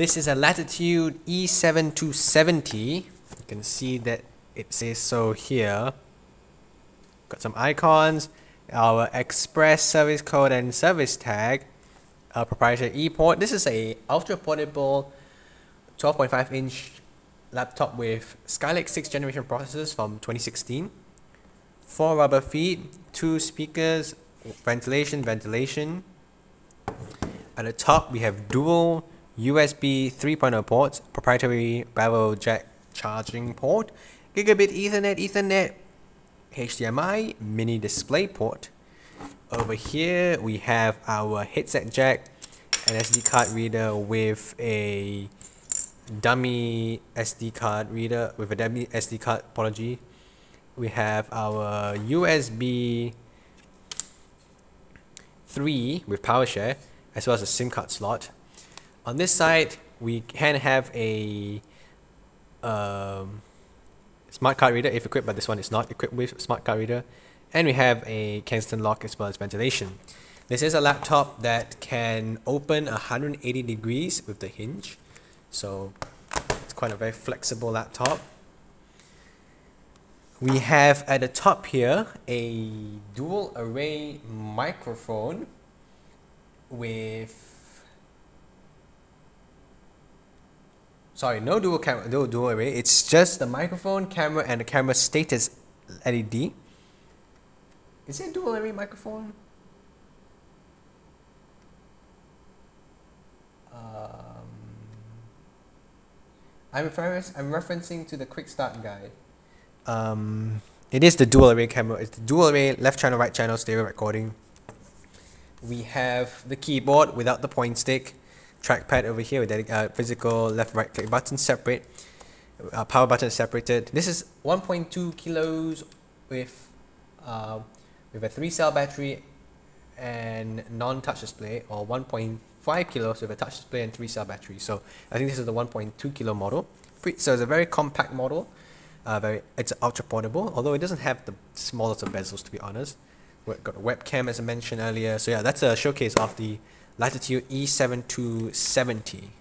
This is a Latitude E7270. You can see that it says so here. Got some icons, our express service code and service tag, a proprietary e-port. This is a ultra portable 12.5 inch laptop with Skylake 6th generation processors from 2016. Four rubber feet, two speakers, ventilation, ventilation. At the top we have dual USB 3.0 ports, proprietary barrel jack charging port, gigabit ethernet ethernet, HDMI, mini display port. Over here we have our headset jack, an SD card reader with a dummy SD card reader with a dummy SD card apology. We have our USB 3 with PowerShare as well as a SIM card slot. On this side, we can have a um, smart card reader if equipped, but this one is not equipped with smart card reader. And we have a Kensington lock as well as ventilation. This is a laptop that can open 180 degrees with the hinge. So it's quite a very flexible laptop. We have at the top here a dual array microphone with sorry no dual camera no dual array. It's just the microphone camera and the camera status LED is it dual array microphone? Um, I'm, referring, I'm referencing to the quick start guide. Um, it is the dual array camera it's the dual array left channel right channel stereo recording. We have the keyboard without the point stick trackpad over here with uh, physical left right click button separate uh, power button separated. This is 1.2 kilos with uh, with a 3 cell battery and non-touch display or 1.5 kilos with a touch display and 3 cell battery. So I think this is the 1.2 kilo model. So it's a very compact model uh, very it's ultra portable although it doesn't have the smallest of bezels to be honest. We've got a webcam as I mentioned earlier. So yeah that's a showcase of the Latitude E7270